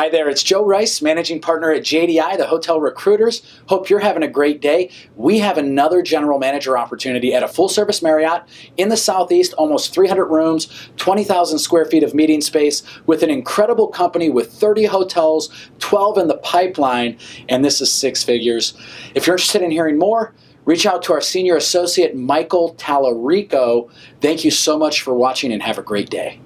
Hi there, it's Joe Rice, managing partner at JDI, the Hotel Recruiters. Hope you're having a great day. We have another general manager opportunity at a full service Marriott in the Southeast, almost 300 rooms, 20,000 square feet of meeting space, with an incredible company with 30 hotels, 12 in the pipeline, and this is six figures. If you're interested in hearing more, reach out to our senior associate, Michael Tallarico. Thank you so much for watching and have a great day.